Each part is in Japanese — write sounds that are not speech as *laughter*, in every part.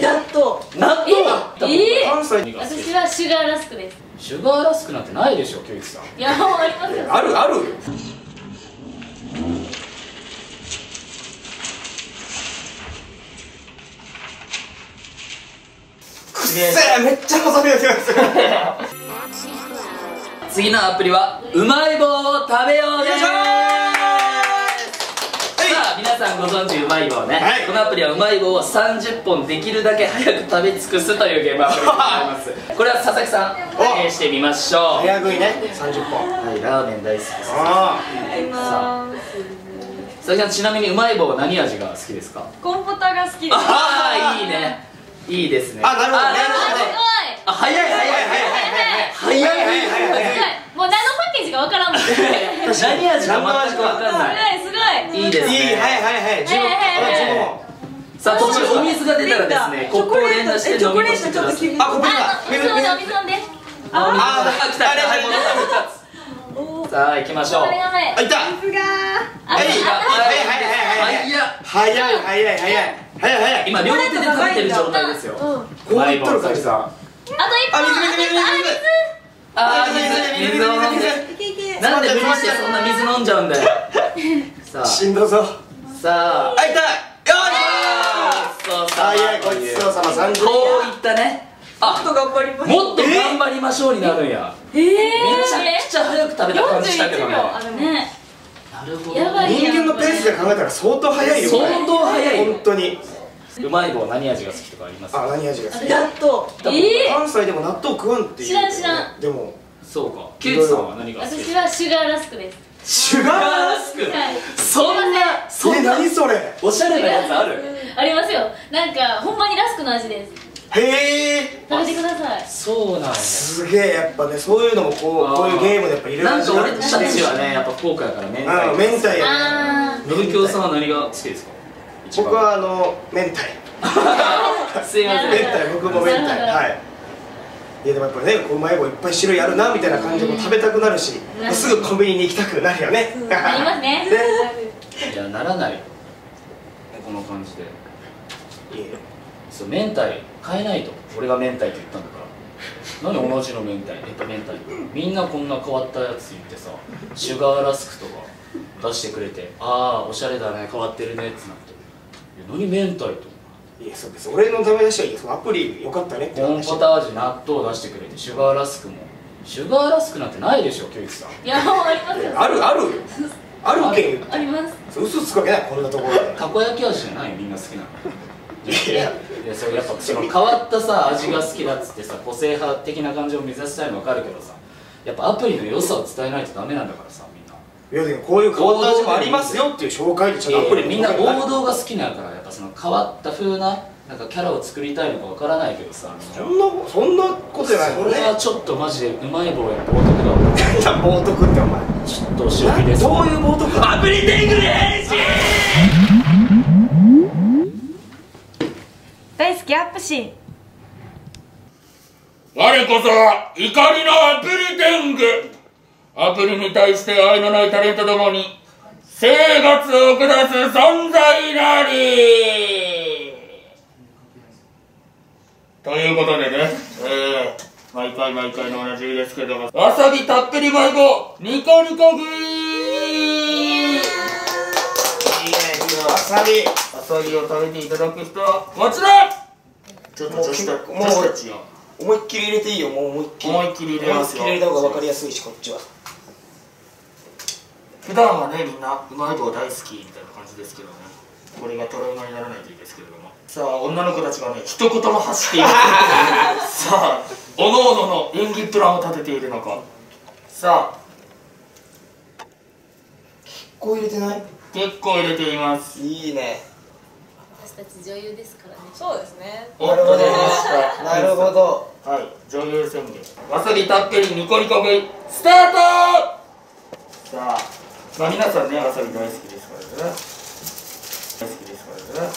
納豆納豆え関西に私はシュガーラスクですシュガーラスクなんてないでしょキュウイさんいやもうありますよあるあるくっせーめっちゃ細めてます次のアプリはうまい棒を食べようですよいしょーさあ皆さんご存知うまい棒ね、はい。このアプリはうまい棒を30本できるだけ早く食べ尽くすというゲームアプリでございます。これは佐々木さん体験してみましょう。早食いね。30本。はいラーメン大好きです。あさあ。佐々木さんちなみにうまい棒は何味が好きですか？コンポタが好きです。ああいいね。いいですね。あなるほどあ早い早い早い。早い早い。早いすごい。もう何のパッケージかわからんもん。*laughs* 何味か全く分かんないいいいですね。いいはいはいはい。15はいはいはい本さあ途中お水が出たらですねコップを連打して飲み干してくださいあここあ今水飲んでお水飲んで。ああー来た来た。はい戻った戻ったさあ行きましょう。あいた。水が。あはい。あはいはいはいはい。早い早い早い。早い早い。今両手で食べてる状態ですよ。うん。こういっとる感じだあと一本。あ水水水水あー水水を飲んでいけいけなんで無理してそんな水飲んじゃうんだよさあ。しんどそうさあ。あい。たよそうーし早いごちそうさま。30こういったね。あと頑張りますもっと頑張りましょうになるんや。えー。めちゃくちゃ早く食べた感じしたけど41ねね。なるほど。やばい人間のペースで考えたら相当早いよ。相当早いよ。本当に。うまい棒何味が好きとかありますあ何味が好き。納豆え関西でも納豆食わんっていう知らん知らでも。そうか。ケイチさんは何が好き私はシュガーラスクですシュガーラスクはいそんなそえんな。何それ？おしゃれなやつある？ありますよ。なんかほんまにラスクの味です。へえ。食べてください。そうなんや。すげえやっぱねそういうのもこうこういうゲームでやっぱ入れなんか俺るたちはねやっぱ福岡やから明太あ明太やね。あ信京さんは何が好きですか？一番僕はあの明太 *laughs* すいません。明太僕も明太はいいやでもやっぱねこううまい棒いっぱい種類あるなみたいな感じで食べたくなるしうんすぐコンビニに行きたくなるよね。ーありますね。*laughs* いやならない。この感じで。いいよそう明太変えないと。俺が明太って言ったんだから。何同じの明太やっぱ明太？みんなこんな変わったやつ言ってさシュガーラスクとか出してくれてああおしゃれだね変わってるねってなって。何明太といやそうです。俺のため出しはいいよ。そのアプリよかったねってコーン話ポタージュ納豆出してくれてシュガーラスクも。シュガーラスクなんてないでしょキュウイチさん。いやもうありますよ。あるある。あるけんあります。嘘つくわけないこんなところで。たこ焼き味じゃないみんな好きなの。いやいや。それやっぱその変わったさ味が好きだっつってさ個性派的な感じを目指したいの分かるけどさやっぱアプリの良さを伝えないとダメなんだからさみんないやでもこういう変わった味もありますよっていう紹介でちょっとアプリみんな王道が好きなんやからやっぱその変わった風ななんかキャラを作りたいのか分からないけどさそんなそんなことじゃない。もんねそれはちょっとマジでうまい棒や冒涜だわいや冒涜ってお前。ちょっとお仕置きですどういう冒涜アプリテイクで変身大好きアップシーン。我こそは怒りのアプリ天狗アプリに対して愛のないタレントどもに生活を下す存在なり。ということでね、えー、毎回毎回のおなじみですけどもわさびたっぷり迷子ニコニコ食い。いわさび。わさびを食べていただく人はこちら。ちょっと女子たもう女子たちよ。思いっきり入れていいよ。もう思いっきり。思いっきり入れますよ。思いっきり入れた方が分かりやすいしこっちは普段はねみんなうまい棒大好きみたいな感じですけどね。これがトラウマにならないといいですけれども。さあ女の子たちがね一言も発していない *laughs* さあおのおのの演技プランを立てているのか。さあこう入れてない結構入れています。いいね。私たち女優ですからね。そうですね。なるほど出ました。なるほど。はい女優宣言。わさびたっぷりニコニコ食いスタート！さあまあ、皆さんね、わさび大好きですからね。大好きですからね。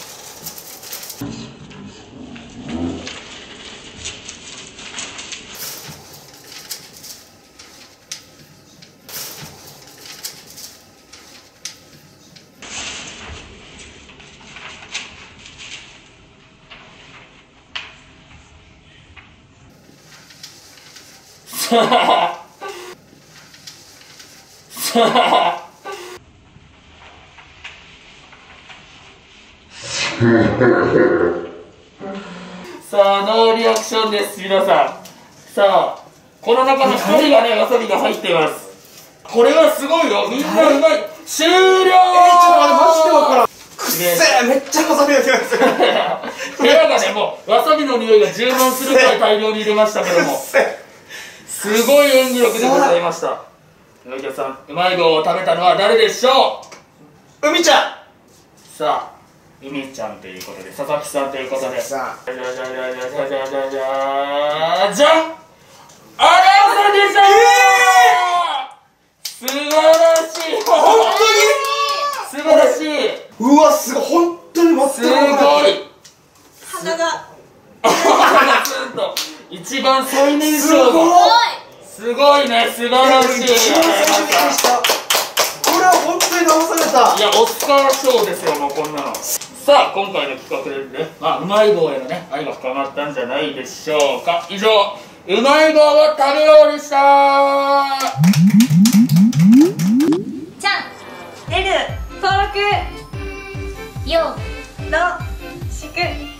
Ha ha ha! さあノーリアクションです皆さん。さあこの中の一人がねわさびが入っています。これはすごいよみんなうまい。終了。えー、ちょっと待ってマジでわからん。くっせーめっちゃわさびが出ます。*laughs* 部屋がねもうわさびの匂いが充満するくらい大量に入れましたけども。すごい演技力でございました。野池さんうまい棒を食べたのは誰でしょう？海ちゃん。さあゆみちゃんということで佐々木さんということで。じゃさじゃじゃじゃじゃじゃじゃじゃじゃじゃんあらさんでした。素晴らしい。本素晴らしい。当にうわすごい。本当にすごい。鼻が。ガツンと。一番最年少すごい。のすごいね素晴らしい。これは本当に騙された。いやオスカー賞ですよもうこんなのさあ今回の企画でね、まあ、うまい棒へのね。愛が深まったんじゃないでしょうか。以上うまい棒を食べようでした。ちゃん出る登録。よろしく。ね